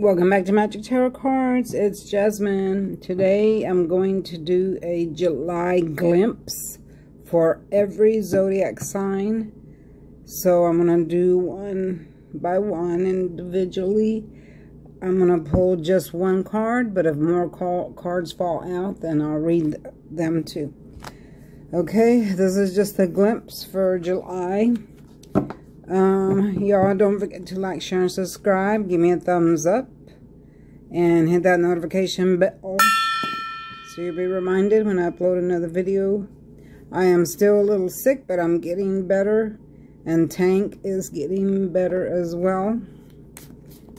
Welcome back to Magic Tarot Cards. It's Jasmine. Today I'm going to do a July glimpse for every zodiac sign. So I'm going to do one by one individually. I'm going to pull just one card, but if more call, cards fall out, then I'll read them too. Okay, this is just a glimpse for July. Um, y'all don't forget to like, share, and subscribe. Give me a thumbs up. And hit that notification bell. So you'll be reminded when I upload another video. I am still a little sick, but I'm getting better. And Tank is getting better as well.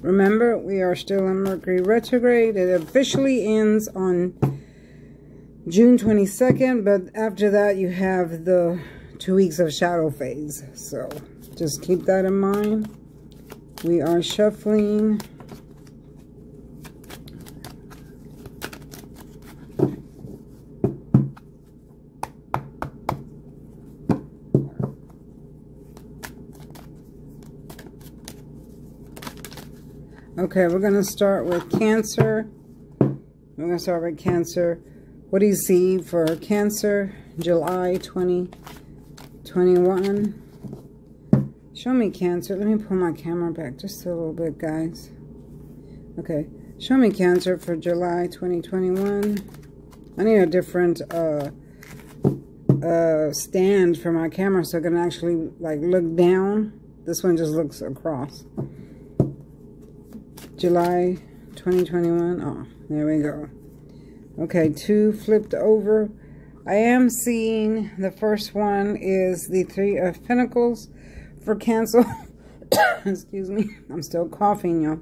Remember, we are still in Mercury retrograde. It officially ends on June 22nd. But after that, you have the two weeks of shadow phase. So... Just keep that in mind. We are shuffling. Okay, we're going to start with Cancer. We're going to start with Cancer. What do you see for Cancer, July 2021? Show me Cancer. Let me pull my camera back just a little bit, guys. Okay. Show me Cancer for July 2021. I need a different uh, uh, stand for my camera so I can actually like look down. This one just looks across. July 2021. Oh, there we go. Okay, two flipped over. I am seeing the first one is the Three of Pentacles for Cancer. Excuse me. I'm still coughing, y'all.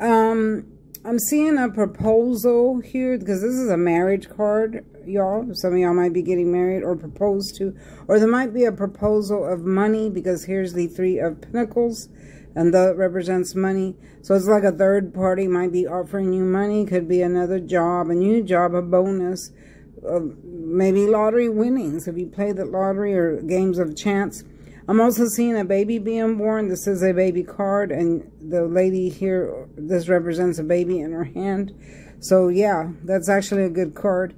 Um, I'm seeing a proposal here because this is a marriage card, y'all. Some of y'all might be getting married or proposed to. Or there might be a proposal of money because here's the Three of Pentacles. And that represents money. So it's like a third party might be offering you money. Could be another job, a new job, a bonus. Uh, maybe lottery winnings. If you play the lottery or games of chance I'm also seeing a baby being born. This is a baby card, and the lady here, this represents a baby in her hand. So, yeah, that's actually a good card.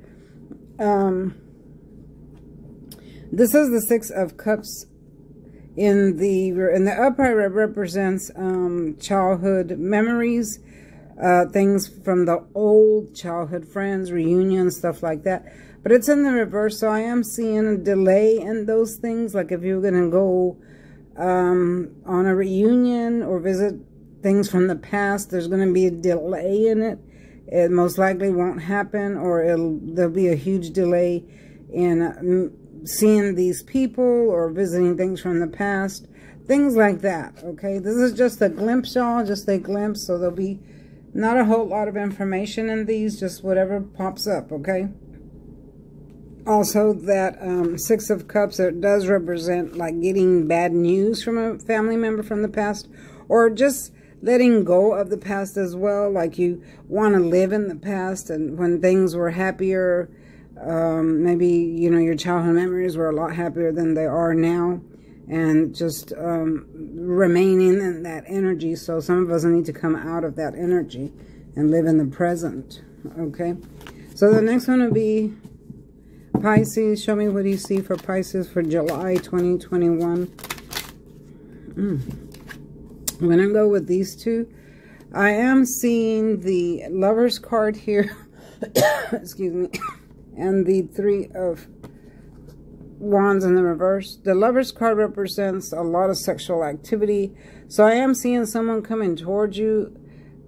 Um, this is the Six of Cups. In the in the upright represents um, childhood memories, uh, things from the old childhood friends, reunions, stuff like that. But it's in the reverse, so I am seeing a delay in those things. Like if you're going to go um, on a reunion or visit things from the past, there's going to be a delay in it. It most likely won't happen or there'll be a huge delay in uh, seeing these people or visiting things from the past. Things like that, okay? This is just a glimpse, y'all, just a glimpse. So there'll be not a whole lot of information in these, just whatever pops up, okay? Also that um, Six of Cups, it does represent like getting bad news from a family member from the past or just letting go of the past as well. Like you want to live in the past and when things were happier, um, maybe, you know, your childhood memories were a lot happier than they are now and just um, remaining in that energy. So some of us need to come out of that energy and live in the present. Okay. So the next one will be Pisces, show me what you see for Pisces for July 2021. Mm. I'm going to go with these two. I am seeing the Lover's card here. Excuse me. And the Three of Wands in the reverse. The Lover's card represents a lot of sexual activity. So I am seeing someone coming towards you,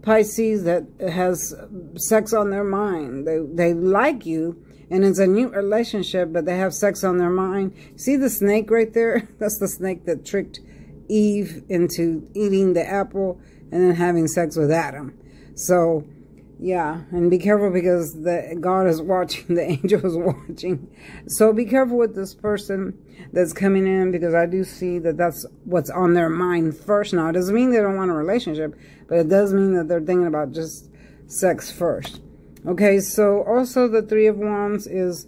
Pisces, that has sex on their mind. They, they like you, and it's a new relationship, but they have sex on their mind. See the snake right there? That's the snake that tricked Eve into eating the apple and then having sex with Adam. So, yeah, and be careful because the God is watching, the angel is watching. So be careful with this person that's coming in because I do see that that's what's on their mind first. Now, it doesn't mean they don't want a relationship, but it does mean that they're thinking about just sex first. Okay, so also the Three of Wands is,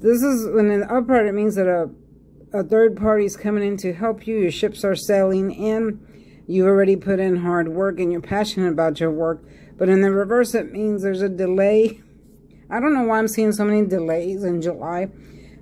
this is, when in the upright, it means that a, a third party is coming in to help you. Your ships are sailing in. You've already put in hard work and you're passionate about your work. But in the reverse, it means there's a delay. I don't know why I'm seeing so many delays in July.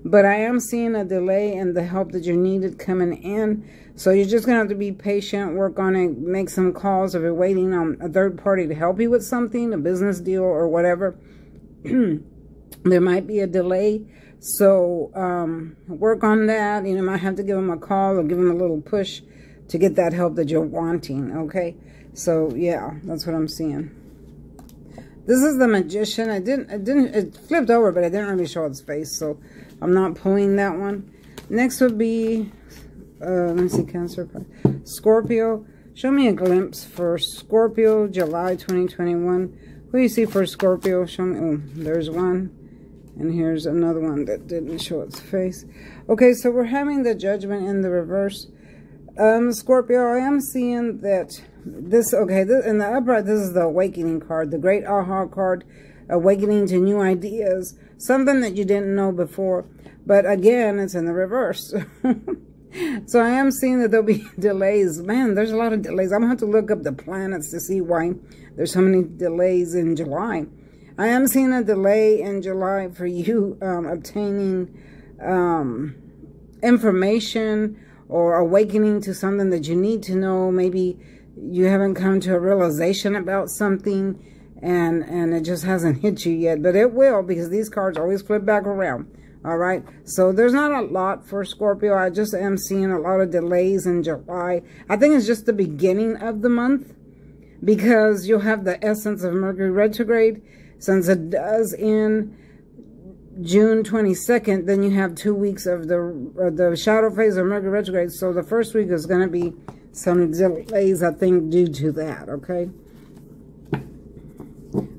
But I am seeing a delay in the help that you needed coming in. So you're just going to have to be patient, work on it, make some calls if you're waiting on a third party to help you with something, a business deal or whatever. there might be a delay. So um, work on that. You know, might have to give them a call or give them a little push to get that help that you're wanting, okay? So, yeah, that's what I'm seeing. This is the magician. I didn't, it didn't, it flipped over, but I didn't really show its face, so I'm not pulling that one. Next would be, uh, let me see, Cancer, Scorpio. Show me a glimpse for Scorpio, July 2021. What do you see for Scorpio? Show me, oh, there's one. And here's another one that didn't show its face. Okay, so we're having the judgment in the reverse. Um, Scorpio, I am seeing that this, okay, this, in the upright, this is the awakening card, the great aha card, awakening to new ideas, something that you didn't know before. But again, it's in the reverse. so I am seeing that there'll be delays. Man, there's a lot of delays. I'm going to have to look up the planets to see why there's so many delays in July. I am seeing a delay in July for you um, obtaining um, information or awakening to something that you need to know. Maybe you haven't come to a realization about something and and it just hasn't hit you yet but it will because these cards always flip back around all right so there's not a lot for scorpio i just am seeing a lot of delays in july i think it's just the beginning of the month because you'll have the essence of mercury retrograde since it does in June 22nd, then you have two weeks of the uh, the shadow phase of Mercury retrograde. So the first week is going to be some delays, I think, due to that, okay?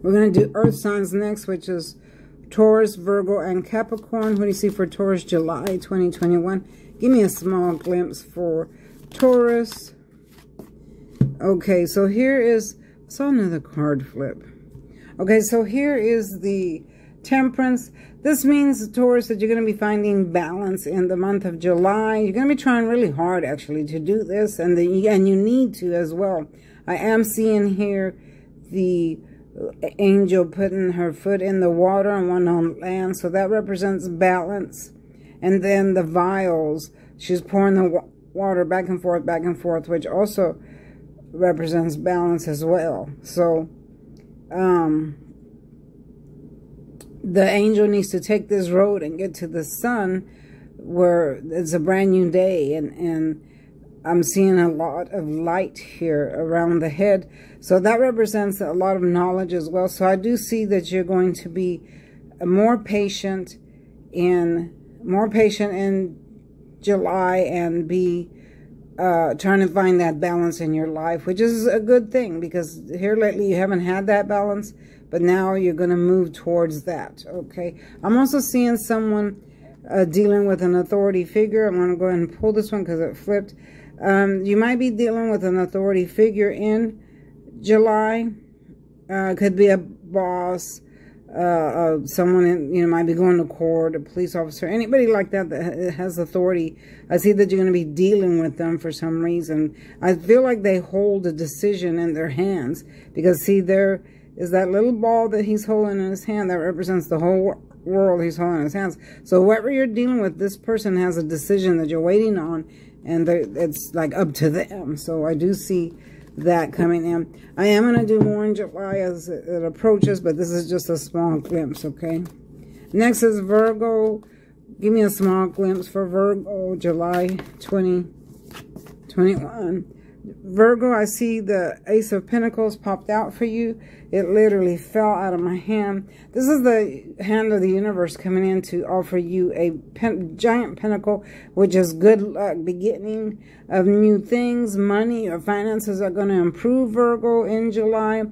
We're going to do earth signs next, which is Taurus, Virgo, and Capricorn. What do you see for Taurus, July 2021? Give me a small glimpse for Taurus. Okay, so here is, saw another card flip. Okay, so here is the Temperance. This means, Taurus, that you're going to be finding balance in the month of July. You're going to be trying really hard, actually, to do this, and, the, and you need to as well. I am seeing here the angel putting her foot in the water and one on land, so that represents balance. And then the vials, she's pouring the water back and forth, back and forth, which also represents balance as well. So, um, the angel needs to take this road and get to the sun where it's a brand new day and and I'm seeing a lot of light here around the head. So that represents a lot of knowledge as well. So I do see that you're going to be more patient in more patient in July and be uh, trying to find that balance in your life, which is a good thing because here lately you haven't had that balance but now you're going to move towards that, okay? I'm also seeing someone uh, dealing with an authority figure. I'm going to go ahead and pull this one because it flipped. Um, you might be dealing with an authority figure in July. Uh, could be a boss, uh, uh, someone in, you know might be going to court, a police officer, anybody like that that has authority. I see that you're going to be dealing with them for some reason. I feel like they hold a decision in their hands because see they're that little ball that he's holding in his hand that represents the whole world he's holding in his hands. So whoever you're dealing with, this person has a decision that you're waiting on, and it's like up to them. So I do see that coming in. I am going to do more in July as it approaches, but this is just a small glimpse, okay? Next is Virgo. Give me a small glimpse for Virgo, July 2021. Virgo, I see the Ace of Pentacles popped out for you. It literally fell out of my hand. This is the hand of the universe coming in to offer you a giant pentacle, which is good luck, beginning of new things. Money or finances are going to improve, Virgo, in July.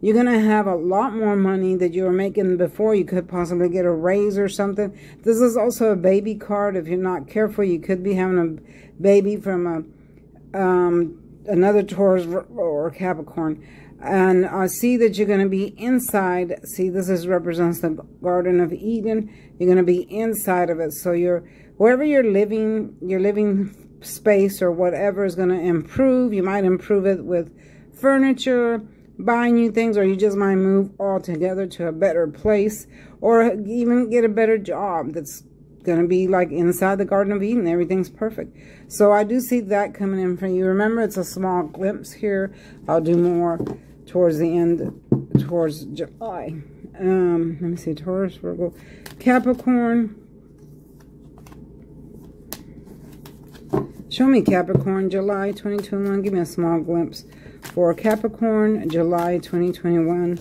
You're going to have a lot more money that you were making before. You could possibly get a raise or something. This is also a baby card. If you're not careful, you could be having a baby from a... Um, another Taurus or Capricorn. And I see that you're going to be inside. See, this is represents the Garden of Eden. You're going to be inside of it. So you're, wherever you're living, your living space or whatever is going to improve. You might improve it with furniture, buying new things or you just might move altogether to a better place or even get a better job that's going to be like inside the Garden of Eden. Everything's perfect. So I do see that coming in for you. Remember, it's a small glimpse here. I'll do more towards the end, towards July. Um, let me see, Taurus, Virgo, Capricorn. Show me Capricorn, July 2021. Give me a small glimpse for Capricorn, July 2021.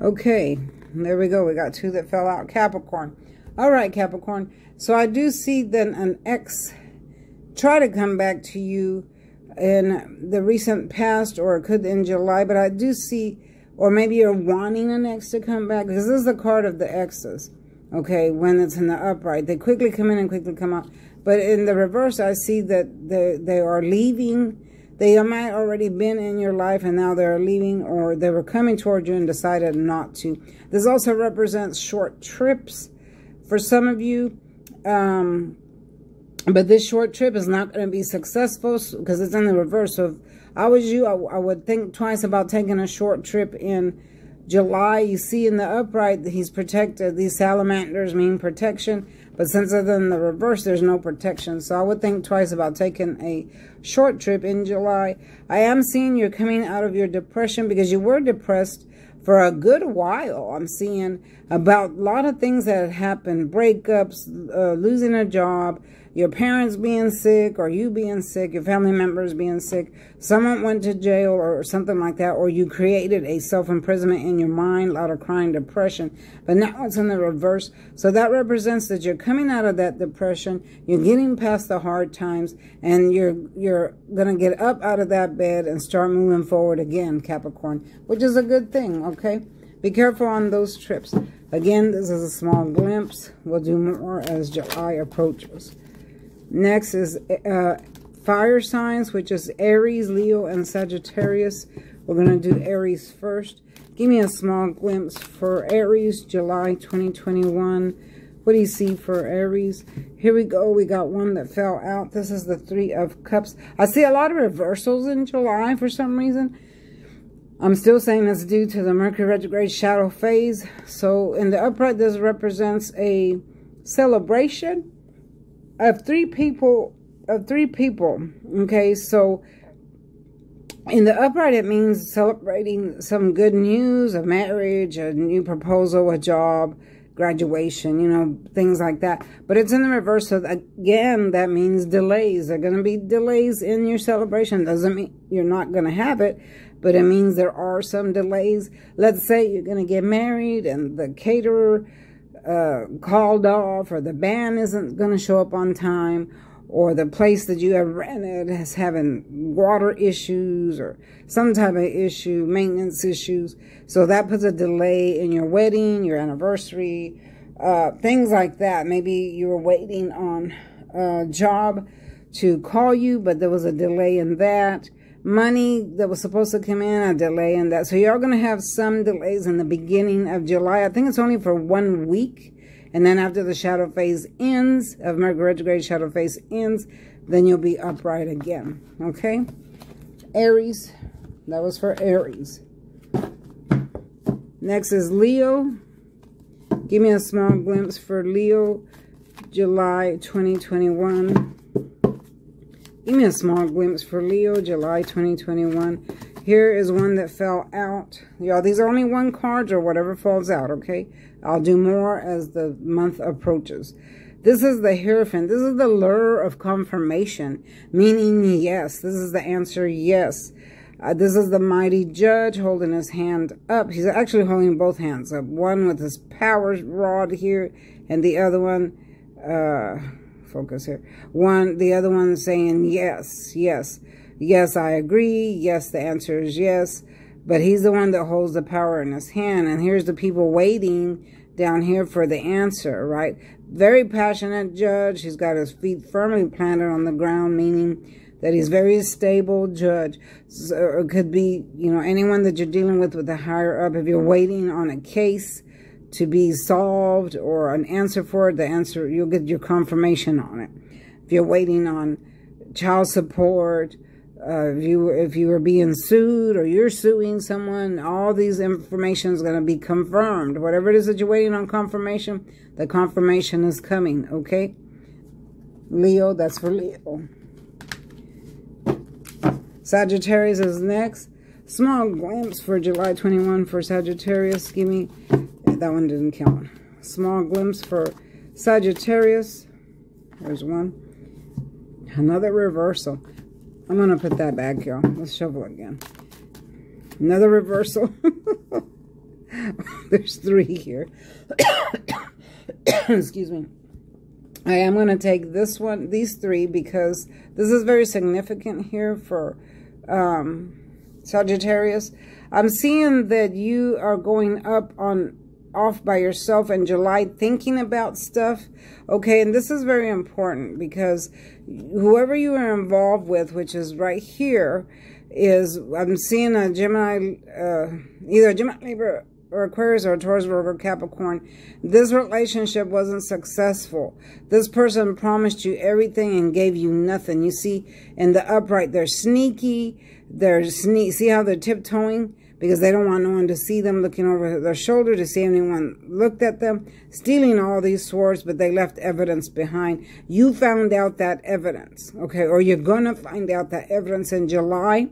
Okay, there we go. We got two that fell out. Capricorn. All right, Capricorn. So I do see that an X try to come back to you in the recent past or it could in July, but I do see, or maybe you're wanting an ex to come back because this is the card of the exes. Okay, when it's in the upright, they quickly come in and quickly come out. But in the reverse, I see that they, they are leaving they might already been in your life and now they're leaving or they were coming toward you and decided not to. This also represents short trips for some of you. Um, but this short trip is not going to be successful because it's in the reverse. So if I was you, I, I would think twice about taking a short trip in July. You see in the upright, he's protected. These salamanders mean protection. But since it's in the reverse, there's no protection. So I would think twice about taking a short trip in July. I am seeing you're coming out of your depression because you were depressed for a good while. I'm seeing about a lot of things that happened, breakups, uh, losing a job, your parents being sick or you being sick, your family members being sick, someone went to jail or something like that, or you created a self-imprisonment in your mind, a lot of crying, depression. But now it's in the reverse. So that represents that you're coming out of that depression, you're getting past the hard times, and you're you're gonna get up out of that bed and start moving forward again, Capricorn, which is a good thing, okay? Be careful on those trips. Again, this is a small glimpse. We'll do more as July approaches. Next is uh, fire signs, which is Aries, Leo, and Sagittarius. We're going to do Aries first. Give me a small glimpse for Aries, July 2021. What do you see for Aries? Here we go. We got one that fell out. This is the Three of Cups. I see a lot of reversals in July for some reason. I'm still saying that's due to the Mercury retrograde shadow phase. So in the upright, this represents a celebration of three people of three people okay? So in the upright it means celebrating some good news a marriage a new proposal a job graduation you know things like that. But it's in the reverse so again that means delays. There are going to be delays in your celebration. Doesn't mean you're not going to have it but it means there are some delays. Let's say you're going to get married and the caterer uh, called off or the band isn't going to show up on time or the place that you have rented is having water issues or some type of issue, maintenance issues. So that puts a delay in your wedding, your anniversary, uh, things like that. Maybe you were waiting on a job to call you, but there was a delay in that money that was supposed to come in, a delay in that. So you're going to have some delays in the beginning of July. I think it's only for one week. And then after the shadow phase ends, of Mercury retrograde shadow phase ends, then you'll be upright again. Okay? Aries. That was for Aries. Next is Leo. Give me a small glimpse for Leo, July 2021. A small glimpse for Leo, July 2021. Here is one that fell out. Y'all, these are only one cards or whatever falls out, okay? I'll do more as the month approaches. This is the Hierophant. This is the lure of confirmation, meaning yes. This is the answer, yes. Uh, this is the mighty judge holding his hand up. He's actually holding both hands up. One with his power rod here, and the other one... Uh, focus here. One, the other one saying yes, yes, yes, I agree. Yes, the answer is yes. But he's the one that holds the power in his hand. And here's the people waiting down here for the answer, right? Very passionate judge. He's got his feet firmly planted on the ground, meaning that he's very stable judge. So it could be, you know, anyone that you're dealing with with a higher up. If you're waiting on a case, to be solved or an answer for it, the answer, you'll get your confirmation on it. If you're waiting on child support, uh, if you if you were being sued or you're suing someone, all these information is going to be confirmed. Whatever it is that you're waiting on confirmation, the confirmation is coming. Okay, Leo, that's for Leo. Sagittarius is next. Small glimpse for July 21 for Sagittarius. Give me that one didn't count. Small glimpse for Sagittarius. There's one. Another reversal. I'm going to put that back, y'all. Let's shovel again. Another reversal. There's three here. Excuse me. I am going to take this one, these three, because this is very significant here for um, Sagittarius. I'm seeing that you are going up on off by yourself in July thinking about stuff. Okay, and this is very important because whoever you are involved with, which is right here, is I'm seeing a Gemini, uh, either a Gemini Libra or Aquarius or Taurus, Virgo, Capricorn. This relationship wasn't successful. This person promised you everything and gave you nothing. You see, in the upright, they're sneaky. They're sneak. See how they're tiptoeing? Because they don't want no one to see them looking over their shoulder to see anyone looked at them, stealing all these swords, but they left evidence behind. You found out that evidence, okay? Or you're going to find out that evidence in July,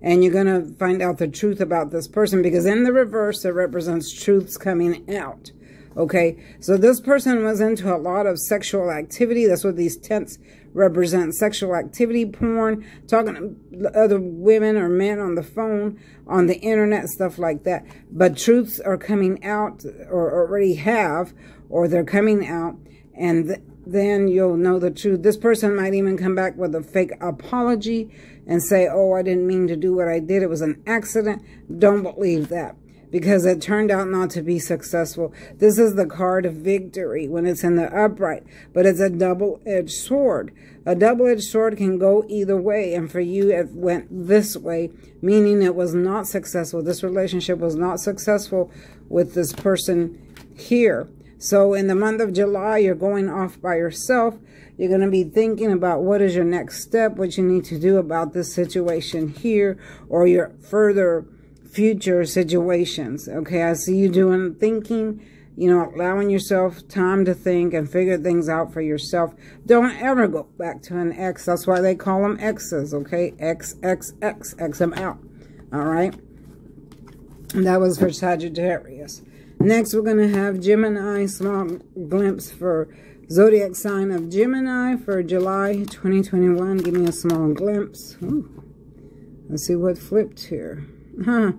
and you're going to find out the truth about this person because in the reverse, it represents truths coming out. Okay, so this person was into a lot of sexual activity. That's what these tents represent sexual activity, porn, talking to other women or men on the phone, on the internet, stuff like that. But truths are coming out or already have, or they're coming out, and th then you'll know the truth. This person might even come back with a fake apology and say, oh, I didn't mean to do what I did. It was an accident. Don't believe that because it turned out not to be successful. This is the card of victory when it's in the upright, but it's a double-edged sword. A double-edged sword can go either way, and for you, it went this way, meaning it was not successful. This relationship was not successful with this person here. So in the month of July, you're going off by yourself. You're going to be thinking about what is your next step, what you need to do about this situation here, or your further future situations. Okay, I see you doing thinking, you know, allowing yourself time to think and figure things out for yourself. Don't ever go back to an ex. That's why they call them exes, okay? X, X, X, X them out. All right? And that was for Sagittarius. Next, we're going to have Gemini, small glimpse for zodiac sign of Gemini for July 2021. Give me a small glimpse. Ooh. Let's see what flipped here. Huh.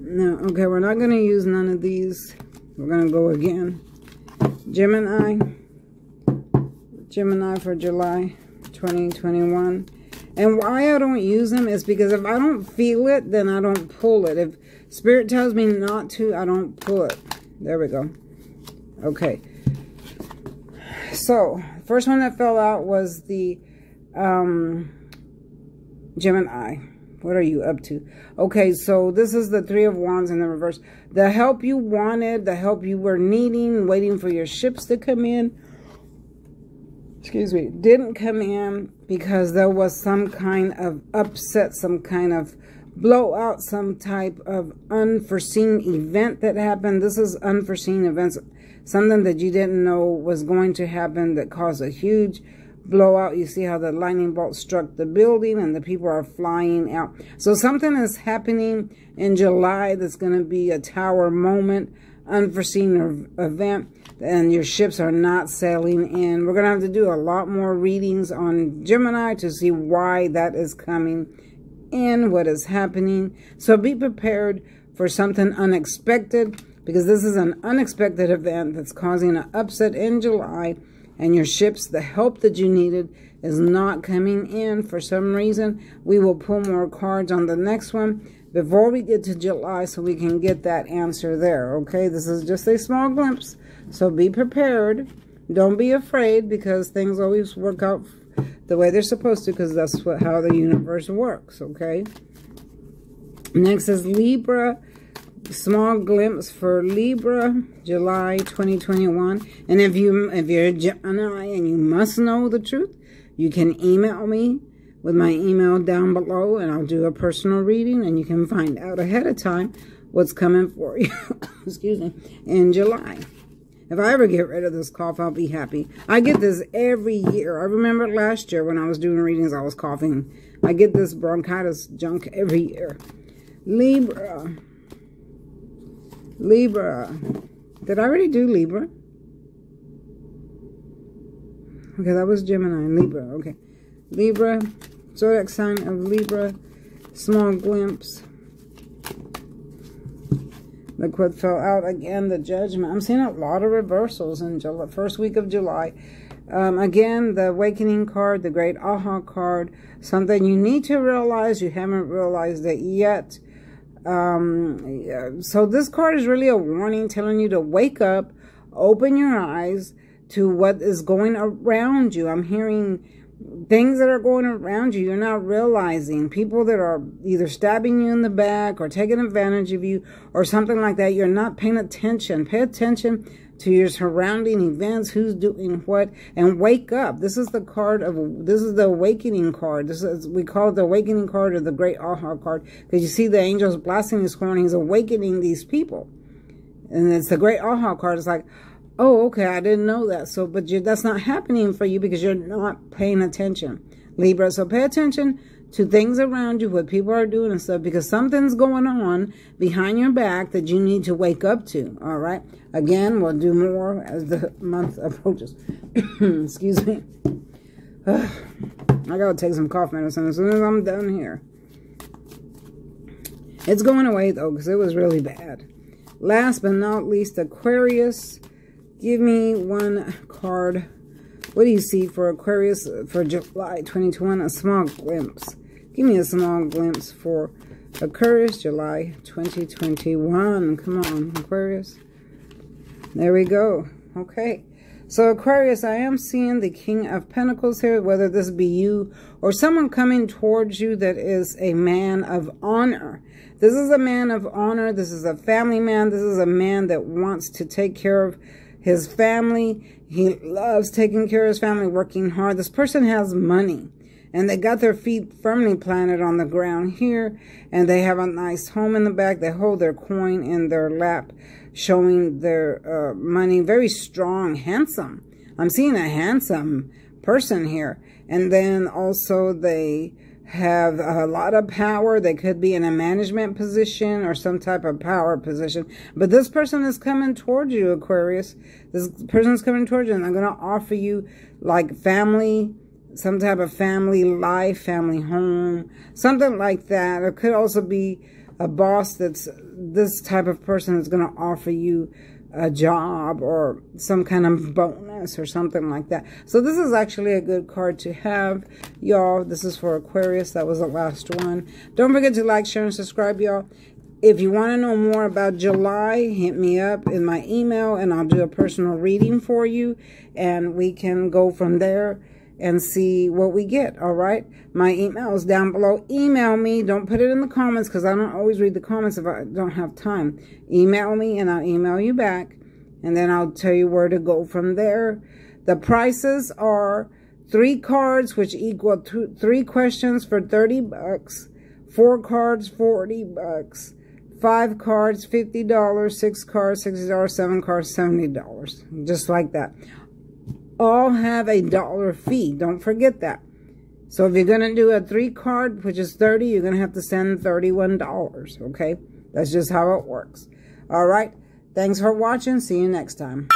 No, okay, we're not going to use none of these. We're going to go again. Gemini. Gemini for July 2021. And why I don't use them is because if I don't feel it, then I don't pull it. If Spirit tells me not to, I don't pull it. There we go. Okay. So, first one that fell out was the um, Gemini. What are you up to? Okay, so this is the Three of Wands in the reverse. The help you wanted, the help you were needing, waiting for your ships to come in, excuse me, didn't come in because there was some kind of upset, some kind of blowout, some type of unforeseen event that happened. This is unforeseen events, something that you didn't know was going to happen that caused a huge blowout. You see how the lightning bolt struck the building and the people are flying out. So something is happening in July that's going to be a tower moment, unforeseen event, and your ships are not sailing in. We're going to have to do a lot more readings on Gemini to see why that is coming in, what is happening. So be prepared for something unexpected because this is an unexpected event that's causing an upset in July and your ships, the help that you needed is not coming in for some reason. We will pull more cards on the next one before we get to July so we can get that answer there, okay? This is just a small glimpse, so be prepared. Don't be afraid because things always work out the way they're supposed to because that's what how the universe works, okay? Next is Libra small glimpse for Libra, July 2021. And if you if you're a Gemini and you must know the truth, You can email me with my email down below and I'll do a personal reading and you can find out ahead of time what's coming for you, excuse me, in July. If I ever get rid of this cough, I'll be happy. I get this every year. I remember last year when I was doing readings, I was coughing. I get this bronchitis junk every year. Libra. Libra. Did I already do Libra? Okay, that was Gemini. Libra. Okay. Libra. Zodiac sign of Libra. Small glimpse. Look what fell out again, the judgment. I'm seeing a lot of reversals in July, first week of July. Um, again, the awakening card, the great aha card, something you need to realize. You haven't realized it yet. Um, so this card is really a warning telling you to wake up, open your eyes to what is going around you. I'm hearing things that are going around you. You're not realizing people that are either stabbing you in the back or taking advantage of you or something like that. You're not paying attention. Pay attention to your surrounding events who's doing what and wake up. This is the card of this is the awakening card. This is we call it the awakening card or the great aha card because you see the angels blasting his horn he's awakening these people. And it's the great aha card. It's like oh, okay, I didn't know that. So, but you, that's not happening for you because you're not paying attention. Libra, so pay attention to things around you, what people are doing and stuff, because something's going on behind your back that you need to wake up to, all right? Again, we'll do more as the month approaches. Excuse me. I gotta take some cough medicine as soon as I'm done here. It's going away, though, because it was really bad. Last but not least, Aquarius. Give me one card. What do you see for Aquarius for July 2021? A small glimpse. Give me a small glimpse for Aquarius July 2021. Come on, Aquarius. There we go. Okay. So Aquarius, I am seeing the King of Pentacles here, whether this be you or someone coming towards you that is a man of honor. This is a man of honor. This is a family man. This is a man that wants to take care of his family. He loves taking care of his family, working hard. This person has money and they got their feet firmly planted on the ground here and they have a nice home in the back. They hold their coin in their lap, showing their uh, money. Very strong, handsome. I'm seeing a handsome person here. And then also they have a lot of power. They could be in a management position or some type of power position. But this person is coming towards you, Aquarius. This person is coming towards you and they're going to offer you like family, some type of family life, family home, something like that. It could also be a boss that's this type of person is going to offer you a job or some kind of bonus or something like that. So this is actually a good card to have, y'all. This is for Aquarius. That was the last one. Don't forget to like, share, and subscribe, y'all. If you want to know more about July, hit me up in my email and I'll do a personal reading for you. And we can go from there and see what we get, all right? My email is down below. Email me. Don't put it in the comments because I don't always read the comments if I don't have time. Email me and I'll email you back. And then I'll tell you where to go from there. The prices are three cards, which equal two, three questions for 30 bucks. Four cards, 40 bucks. Five cards, $50. Six cards, $60. Seven cards, $70. Just like that all have a dollar fee. Don't forget that. So if you're going to do a three card, which is 30, you're going to have to send $31, okay? That's just how it works. All right. Thanks for watching. See you next time.